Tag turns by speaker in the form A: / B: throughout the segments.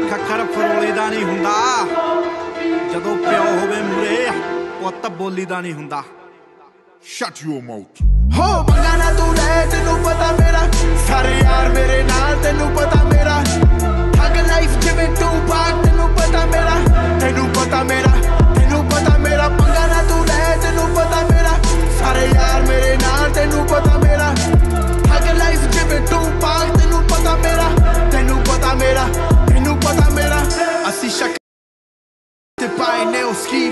A: ਲੱਖ ਅੱਖਰ ਫਰੋਲੇ ਦਾ ਨਹੀਂ ਹੁੰਦਾ ਜਦੋਂ ਪਿਓ ਹੋਵੇ ਮੂਰੇ ਪੁੱਤ ਬੋਲੀ ਦਾ ਨਹੀਂ ਹੁੰਦਾ
B: Shut your mouth.
C: ਹੋ ਮੰਗਾ ਨਾ ਤੂੰ ਲੈ ਤੈਨੂੰ ਪਤਾ ਮੇਰਾ ਸਾਰੇ ਯਾਰ ਮੇਰੇ ਨਾਲ ਤੈਨੂੰ ਪਤਾ ਮੇਰਾ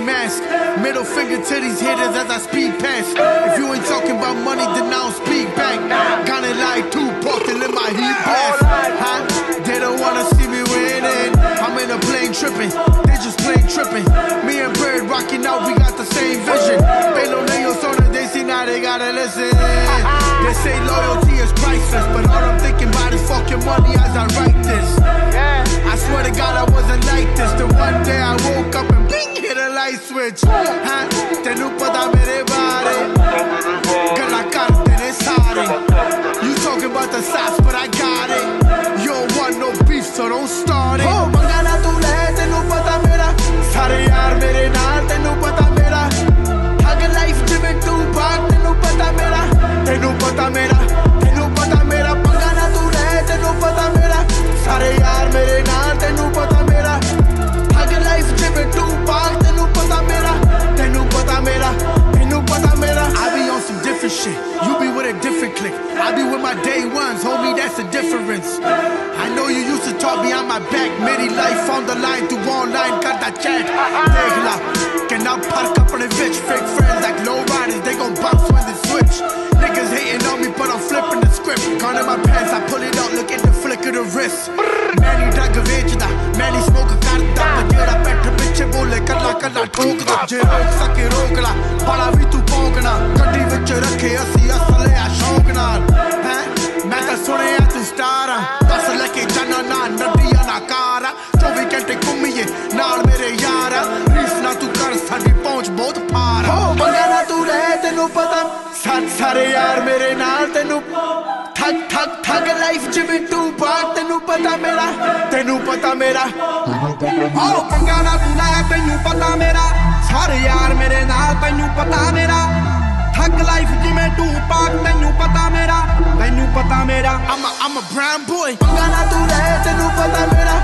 C: mask. Middle finger to these hitters as I speed past. If you ain't talking about money, then I don't speak back. It like two and in my heat blast. Huh? They don't wanna see me winning. I'm in a plane tripping. They just plain tripping. Me and Bird rocking out, we got the same vision. Belo Leos on it, they see now they gotta listen. They say loyalty is priceless, but all I'm thinking about is fucking money as I write this. I swear to God, I wasn't like this. The one day I switch. Huh? I be with my day ones, homie, that's the difference. I know you used to talk behind my back. Many life on the line, through online, got that chat. Regla, can I park up on the bitch? Fake friends like low riders, they gon' bounce when they switch. Niggas hating on me, but I'm flipping the script. Gun in my pants, I pull it out, look at the flick of the wrist. Many dragovichda, many smoke a carta. But get up at the bitch, bullet, kala kala, talk the jerk, suck it, rogla. But I ਸਾਰੇ ਯਾਰ ਮੇਰੇ ਨਾਲ ਤੈਨੂੰ ਠੱਗ ਠੱਗ ਠੱਗ life ਜਿਵੇਂ ਤੂੰ ਬਾਤ ਤੈਨੂੰ ਪਤਾ ਮੇਰਾ ਤੈਨੂੰ ਪਤਾ ਮੇਰਾ।
A: ਓ ਮੰਗਾ ਨਾ ਤੂੰ ਲੈ ਤੈਨੂੰ ਪਤਾ ਮੇਰਾ। ਸਾਰੇ ਯਾਰ ਮੇਰੇ ਨਾਲ ਤੈਨੂੰ ਪਤਾ ਮੇਰਾ। ਠੱਗ ਲਾਈਫ ਜਿਵੇਂ ਤੂੰ ਪਾਕ ਤੈਨੂੰ ਪਤਾ ਮੇਰਾ ਤੈਨੂੰ ਪਤਾ ਮੇਰਾ।
C: I'm a brown boy ਮੰਗਾ ਨਾ ਤੂੰ ਲੈ ਤੈਨੂੰ ਪਤਾ ਮੇਰਾ।